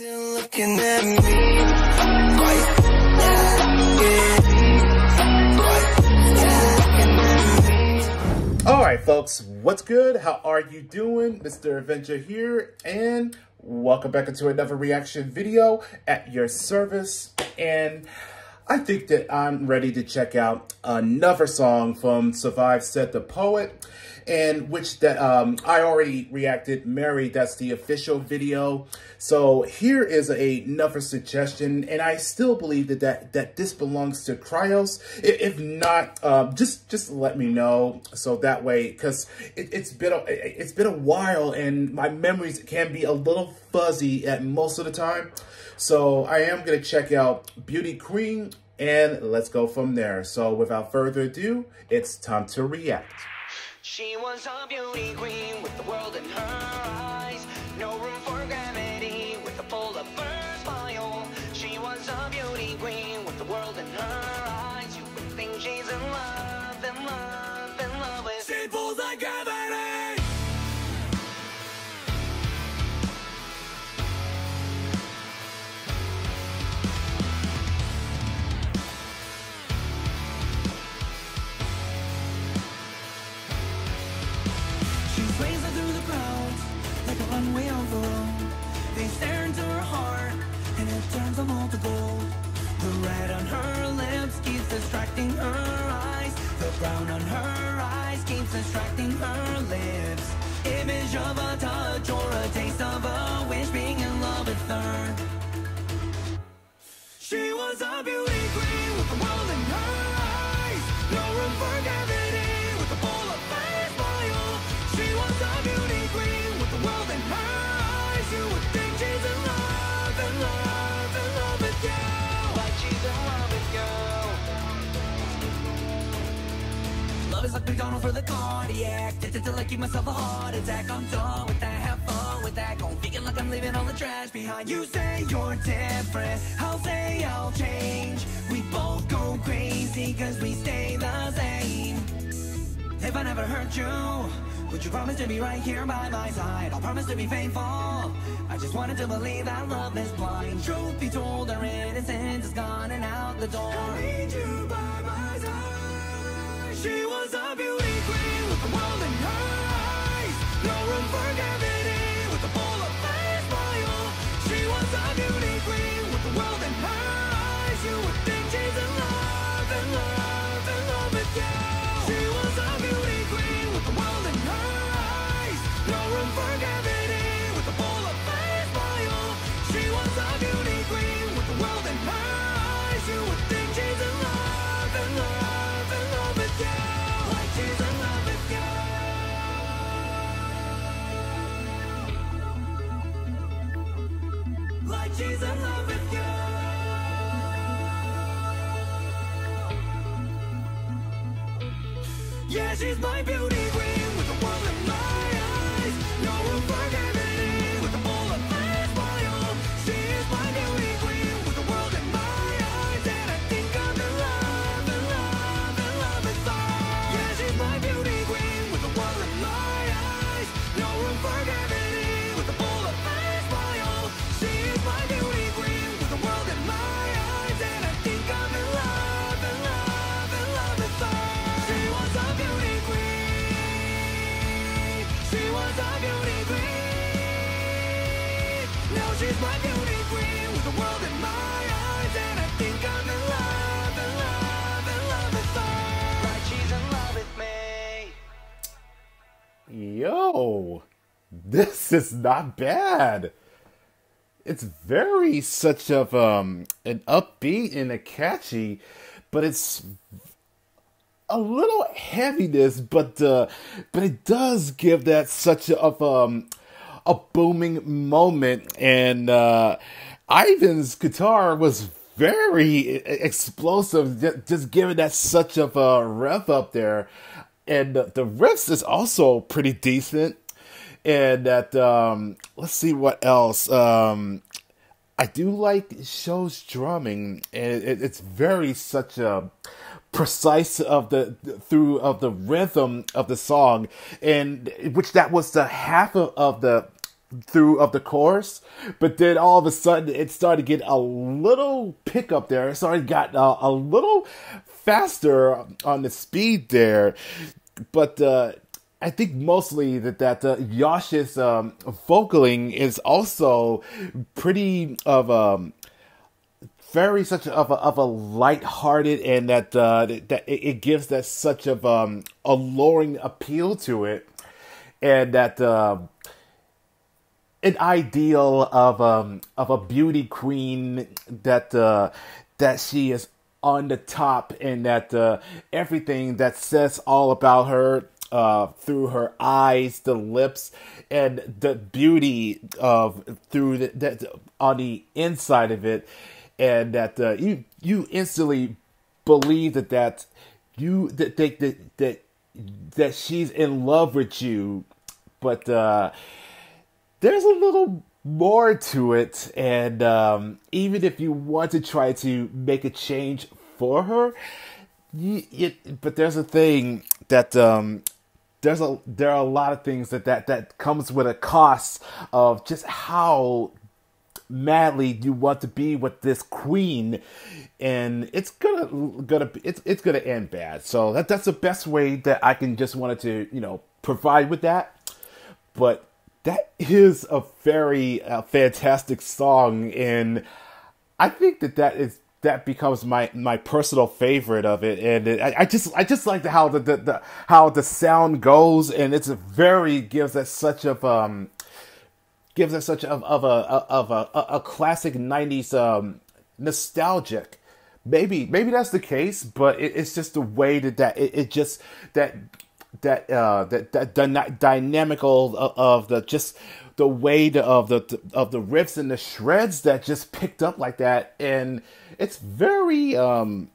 Still looking at me. All right, folks, what's good? How are you doing? Mr. Avenger here, and welcome back into another reaction video at your service. And I think that I'm ready to check out another song from Survive Said the Prophet and which that um, I already reacted. Mary, that's the official video. So here is a, another suggestion, and I still believe that that, that this belongs to Cryos. If not, um, just just let me know so that way, because it, has been a, it's been a while, and my memories can be a little fuzzy at most of the time. So I am gonna check out Beauty Queen and let's go from there. So without further ado, it's time to react. She was a beauty queen with the world in her eyes. No room for on her lips keeps distracting her eyes. The brown on her eyes keeps distracting her lips. Image of a touch or a taste of a wish being in love with her. She was a beauty queen with the world in her eyes. No room for gravity Like McDonald's for the cardiac. Addicted till I keep myself a heart attack. I'm done with that. Have fun with that. Gon' feeling like I'm leaving all the trash behind. You say you're different. I'll say I'll change. We both go crazy cause we stay the same. If I never hurt you, would you promise to be right here by my side? I'll promise to be faithful. I just wanted to believe that love is blind. Truth be told, our innocence is gone and out the door. I need you by my side. She was a beauty Yeah, she's my beauty Yo, this is not bad. It's very such of um an upbeat and a catchy, but it's a little heaviness, but uh, but it does give that such of um a booming moment, and uh, Ivan's guitar was very explosive, just giving that such of a rev up there, and the, the riffs is also pretty decent, and that um let's see what else um. I do like Show's drumming, and it, it's very such a precise of the through of the rhythm of the song, and which that was the half of, of the through of the chorus, but then all of a sudden it started to get a little pickup there. It started got uh, a little faster on the speed there, but uh, I think mostly that that uh, Yosh's um, vocaling is also pretty of a um, very such of a of a light-hearted and that uh, that it, gives that such of um, alluring appeal to it, and that uh, an ideal of um of a beauty queen that uh, that she is on the top and that uh, everything that says all about her uh, through her eyes, the lips, and the beauty of through the, that on the inside of it, and that uh, you you instantly believe that that you that that that that, that she's in love with you, but uh, there's a little more to it, and um, even if you want to try to make a change for her, you, but there's a thing that um, there's a there are a lot of things that that that comes with a cost of just how madly you want to be with this queen and it's gonna gonna it's it's gonna end bad. So that that's the best way that i can just wanted to you know provide with that. But that is a very uh, fantastic song and i think that that is that becomes my my personal favorite of it, and it, I, I, just I just like the, how the, the, the how the sound goes, and it's very gives us such of um gives us such of, of a of a, a, a classic '90s um nostalgic. Maybe maybe that's the case, but it, it's just the way that that it, it just that that uh that that the dynamical of, of the just the weight of the of the riffs and the shreds that just picked up like that, and it's very um.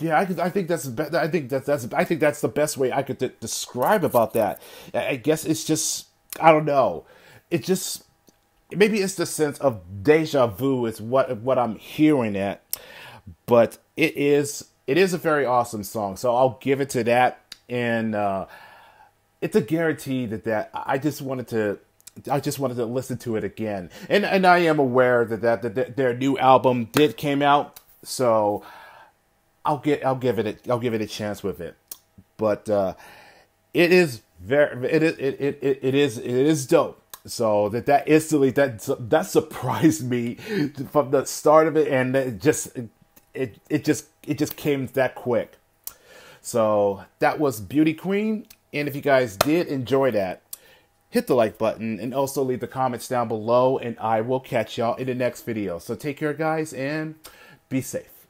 Yeah, I, I think that's I think that's that's I think that's the best way I could de- describe about that. I guess it's just I don't know. It just maybe it's the sense of deja vu is what what I'm hearing at, but it is it is a very awesome song. So I'll give it to that, and uh, it's a guarantee that that I just wanted to I just wanted to listen to it again. And and I am aware that that, that their new album did came out, so I'll get I'll give it a, I'll give it a chance with it. But uh it is very it it, it, it is it is dope. So that that instantly that that surprised me from the start of it and it just it it just it just came that quick. So that was Beauty Queen and if you guys did enjoy that, hit the like button and also leave the comments down below and I will catch y'all in the next video. So take care guys and be safe.